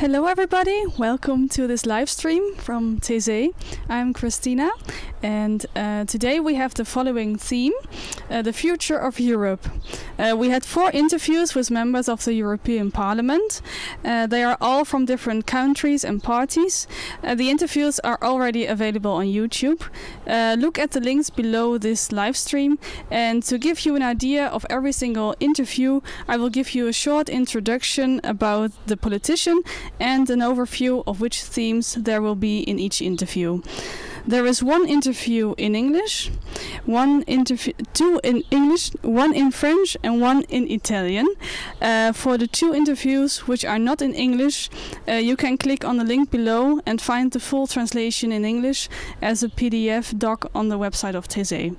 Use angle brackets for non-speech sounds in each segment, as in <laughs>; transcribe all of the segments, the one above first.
Hello, everybody. Welcome to this live stream from Taizé. I'm Christina, and uh, today we have the following theme uh, the future of Europe. Uh, we had four interviews with members of the European Parliament. Uh, they are all from different countries and parties. Uh, the interviews are already available on YouTube. Uh, look at the links below this live stream, and to give you an idea of every single interview, I will give you a short introduction about the politician and an overview of which themes there will be in each interview. There is one interview in English, one interview, two in English, one in French, and one in Italian. Uh, for the two interviews which are not in English, uh, you can click on the link below and find the full translation in English as a PDF doc on the website of Taizé.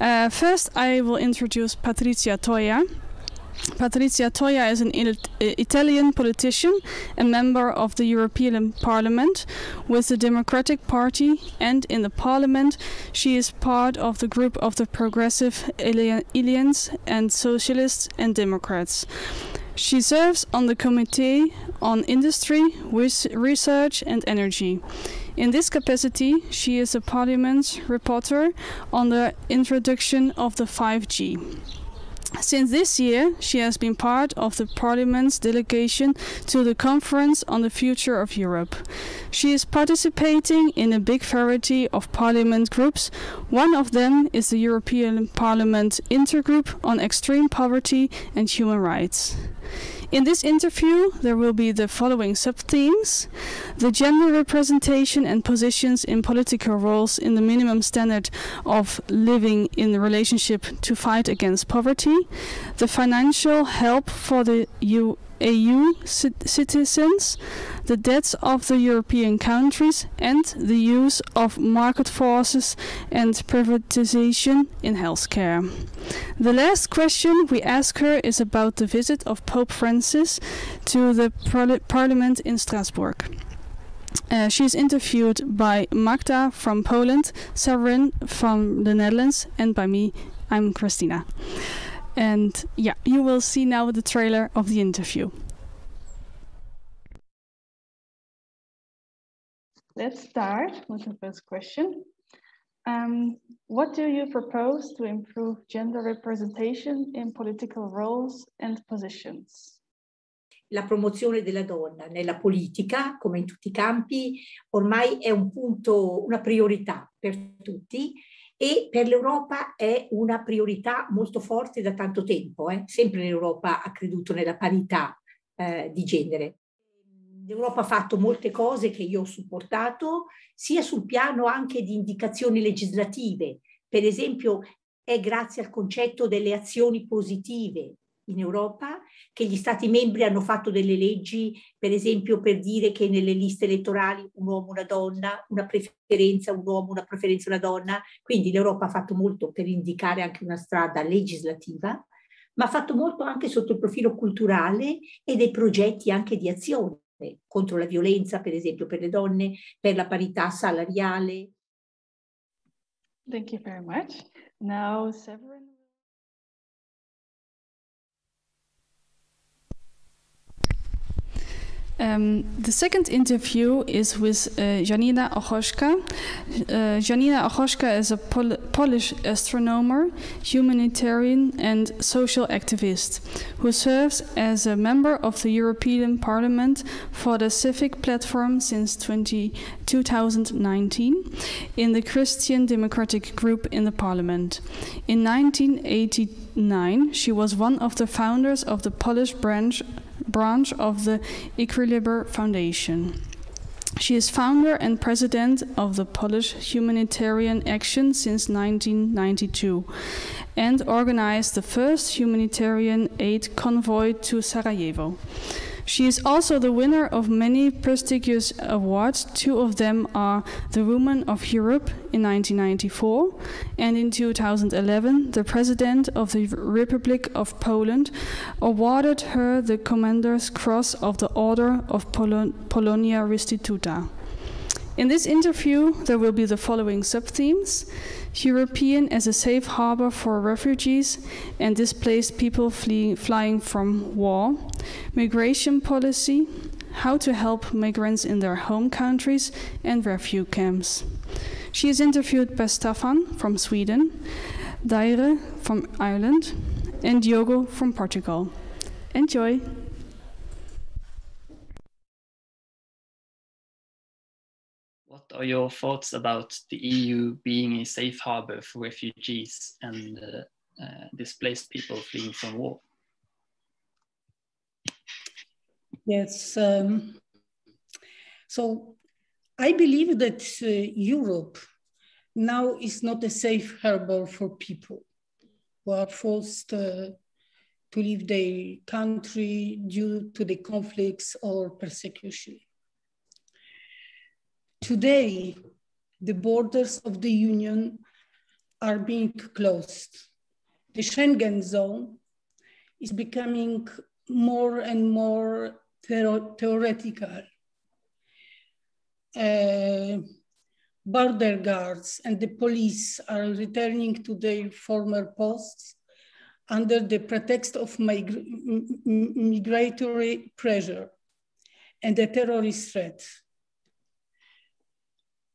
Uh, first, I will introduce Patrizia Toia. Patrizia Toia is an Italian politician a member of the European Parliament with the Democratic Party, and in the Parliament, she is part of the group of the Progressive Alliance and Socialists and Democrats. She serves on the Committee on Industry, Research and Energy. In this capacity, she is a Parliament reporter on the introduction of the 5G. Since this year, she has been part of the Parliament's delegation to the Conference on the Future of Europe. She is participating in a big variety of Parliament groups. One of them is the European Parliament Intergroup on Extreme Poverty and Human Rights. In this interview, there will be the following sub-themes. The gender representation and positions in political roles in the minimum standard of living in the relationship to fight against poverty. The financial help for the EU EU citizens, the debts of the European countries, and the use of market forces and privatization in healthcare. The last question we ask her is about the visit of Pope Francis to the Parliament in Strasbourg. Uh, she is interviewed by Magda from Poland, Severin from the Netherlands, and by me, I'm Christina. And yeah, you will see now the trailer of the interview. Let's start with the first question. Um, what do you propose to improve gender representation in political roles and positions? La promozione della donna nella politica, come in tutti i campi, ormai è un punto, una priorità per tutti e per l'Europa è una priorità molto forte da tanto tempo. Eh? Sempre l'Europa ha creduto nella parità eh, di genere. L'Europa ha fatto molte cose che io ho supportato, sia sul piano anche di indicazioni legislative. Per esempio, è grazie al concetto delle azioni positive in Europa che gli Stati membri hanno fatto delle leggi, per esempio per dire che nelle liste elettorali un uomo, una donna, una preferenza un uomo, una preferenza una donna. Quindi l'Europa ha fatto molto per indicare anche una strada legislativa, ma ha fatto molto anche sotto il profilo culturale e dei progetti anche di azione contro la violenza, per esempio per le donne, per la parità salariale. Thank you very much. Now, Severin. Um, the second interview is with uh, Janina Ochojska. Uh, Janina Ochojska is a Pol Polish astronomer, humanitarian, and social activist who serves as a member of the European Parliament for the Civic Platform since 20, 2019 in the Christian Democratic Group in the Parliament. In 1989, she was one of the founders of the Polish branch branch of the Equilibre Foundation. She is founder and president of the Polish Humanitarian Action since 1992 and organized the first humanitarian aid convoy to Sarajevo. She is also the winner of many prestigious awards. Two of them are the Woman of Europe in 1994, and in 2011, the President of the Republic of Poland awarded her the Commander's Cross of the Order of Pol Polonia Restituta. In this interview, there will be the following sub-themes. European as a safe harbor for refugees and displaced people fleeing, flying from war, migration policy, how to help migrants in their home countries and refugee camps. She is interviewed by Staffan from Sweden, Daire from Ireland, and Diogo from Portugal. Enjoy! Your thoughts about the EU being a safe harbor for refugees and uh, uh, displaced people fleeing from war? Yes. Um, so I believe that uh, Europe now is not a safe harbor for people who are forced uh, to leave their country due to the conflicts or persecution. Today, the borders of the Union are being closed. The Schengen zone is becoming more and more theoretical. Uh, border guards and the police are returning to their former posts under the pretext of migratory pressure and the terrorist threat.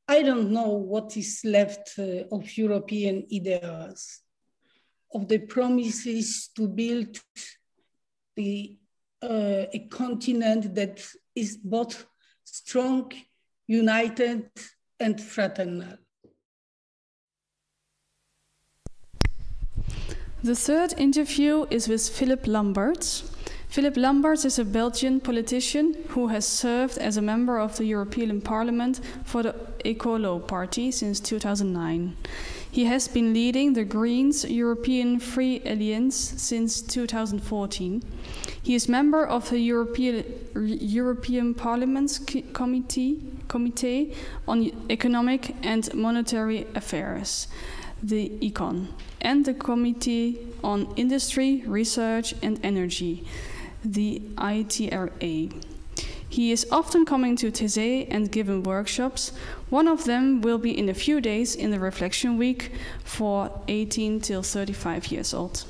I don't know what is left uh, of European ideas, of the promises to build the, uh, a continent that is both strong, united, and fraternal. The third interview is with Philippe Lamberts. Philippe Lamberts is a Belgian politician who has served as a member of the European Parliament for the Ecolo Party since 2009. He has been leading the Greens European Free Alliance since 2014. He is member of the European, European Parliament's Committee, Committee on Economic and Monetary Affairs, the ECON, and the Committee on Industry, Research and Energy, the ITRE. He is often coming to Taizé and giving workshops. One of them will be in a few days in the Reflection Week for 18 till 35 years old.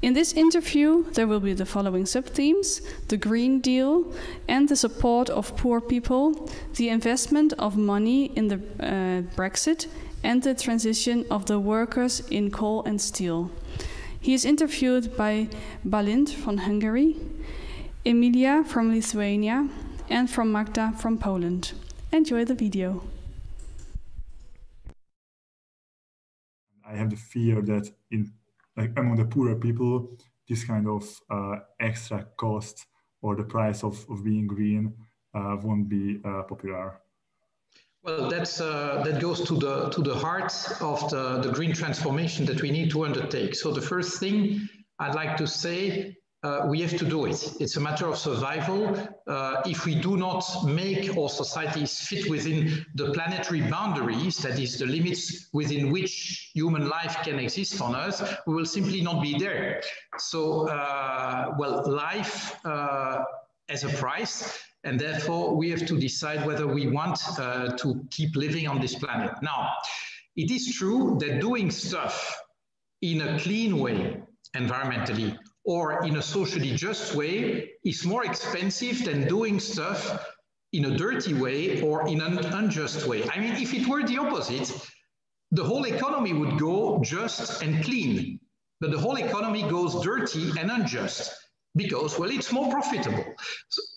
In this interview, there will be the following sub-themes, the Green Deal and the support of poor people, the investment of money in the uh, Brexit, and the transition of the workers in coal and steel. He is interviewed by Balint from Hungary, Emilija from Lithuania, and from Magda from Poland. Enjoy the video. I have the fear that in like among the poorer people, this kind of uh, extra cost or the price of, of being green uh, won't be uh, popular. Well, that's, uh, that goes to the, to the heart of the, the green transformation that we need to undertake. So the first thing I'd like to say uh, we have to do it. It's a matter of survival. Uh, if we do not make our societies fit within the planetary boundaries, that is the limits within which human life can exist on Earth, we will simply not be there. So, uh, well, life uh, has a price, and therefore we have to decide whether we want uh, to keep living on this planet. Now, it is true that doing stuff in a clean way, environmentally, or in a socially just way is more expensive than doing stuff in a dirty way or in an unjust way. I mean, if it were the opposite, the whole economy would go just and clean, but the whole economy goes dirty and unjust because, well, it's more profitable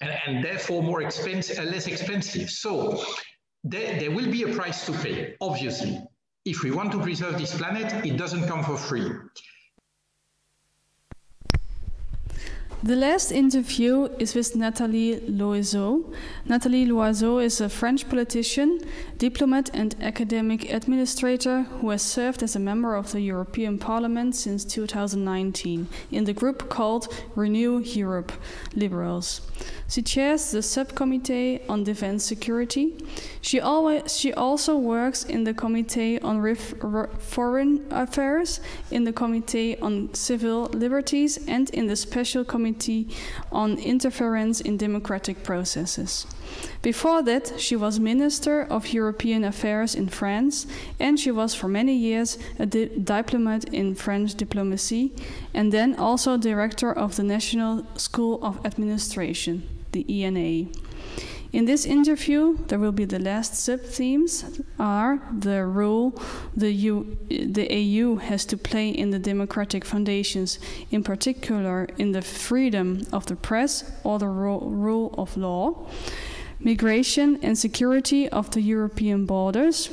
and, and therefore more expensive, uh, less expensive. So there, there will be a price to pay, obviously. If we want to preserve this planet, it doesn't come for free. The last interview is with Nathalie Loiseau. Nathalie Loiseau is a French politician, diplomat, and academic administrator who has served as a member of the European Parliament since 2019 in the group called Renew Europe Liberals. She chairs the subcommittee on defense security. She, always, she also works in the committee on Rif, foreign affairs, in the committee on civil liberties, and in the special committee on interference in democratic processes. Before that, she was Minister of European Affairs in France, and she was for many years a di diplomat in French diplomacy, and then also director of the National School of Administration, the ENA. In this interview, there will be the last sub-themes are the role the, U, the AU has to play in the democratic foundations, in particular in the freedom of the press or the rule of law, migration and security of the European borders,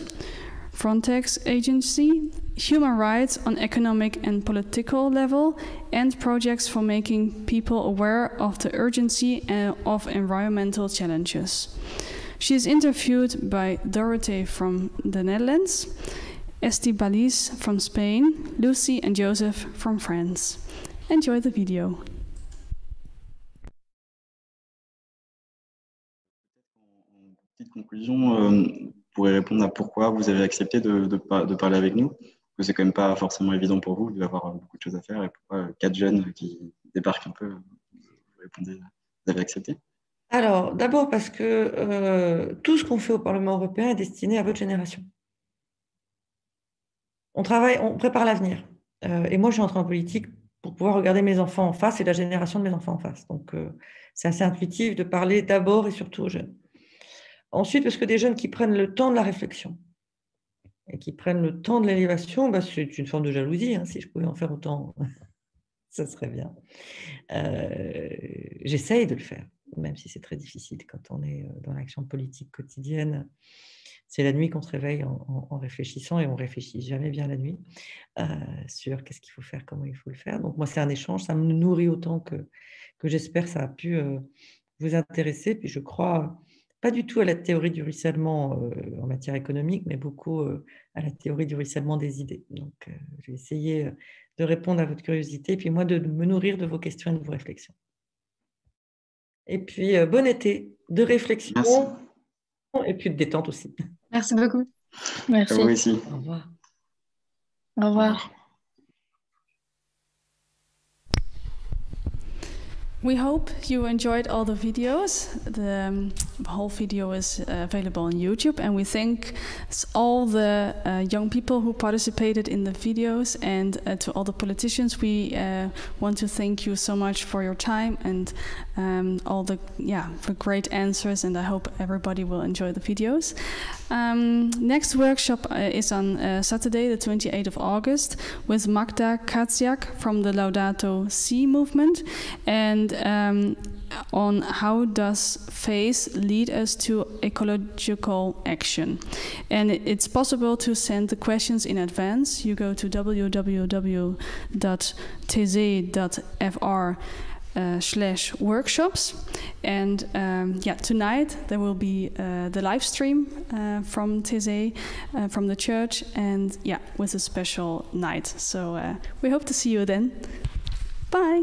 Frontex agency, human rights on economic and political level, and projects for making people aware of the urgency uh, of environmental challenges. She is interviewed by Dorothee from the Netherlands, Estibaliz from Spain, Lucie and Joseph from France. Enjoy the video. Petite conclusion, euh, pourrez répondre à pourquoi vous avez accepté de, de, de parler avec nous c'est quand même pas forcément évident pour vous, vous devez avoir beaucoup de choses à faire. Et pourquoi quatre jeunes qui débarquent un peu, vous répondez, vous avez accepté? Alors, d'abord parce que euh, tout ce qu'on fait au Parlement européen est destiné à votre génération. On travaille, on prépare l'avenir. Euh, et moi, je suis entrée en politique pour pouvoir regarder mes enfants en face et la génération de mes enfants en face. Donc, euh, c'est assez intuitif de parler d'abord et surtout aux jeunes. Ensuite, parce que des jeunes qui prennent le temps de la réflexion, et qui prennent le temps de l'élévation, bah, c'est une forme de jalousie. Hein, si je pouvais en faire autant, <laughs> ça serait bien. Euh, j'essaye de le faire, même si c'est très difficile quand on est euh, dans l'action politique quotidienne. C'est la nuit qu'on se réveille en, réfléchissant et on réfléchit jamais bien la nuit euh, sur qu'est-ce qu'il faut faire, comment il faut le faire. Donc moi, c'est un échange, ça me nourrit autant que, que j'espère ça a pu vous intéresser. Puis je crois pas du tout à la théorie du ruissellement euh, en matière économique, mais beaucoup euh, à la théorie du ruissellement des idées. Donc, euh, je vais essayer de répondre à votre curiosité, et puis moi de me nourrir de vos questions et de vos réflexions. Et puis, bon été de réflexion et puis de détente aussi. Merci beaucoup. Merci. Au revoir. Au revoir. We hope you enjoyed all the videos. The um, whole video is uh, available on YouTube, and we thank all the uh, young people who participated in the videos, and uh, to all the politicians. We uh, want to thank you so much for your time and um, all the yeah for great answers. And I hope everybody will enjoy the videos. Um, next workshop uh, is on uh, Saturday, the 28th of August, with Magda Katsiak from the Laudato Si movement, and um, on how does faith lead us to ecological action. And it's possible to send the questions in advance. You go to www.taize.fr uh, slash workshops. And um, yeah, tonight there will be uh, the live stream uh, from Taizé, uh, from the church, and yeah, with a special night. So uh, we hope to see you then. Bye.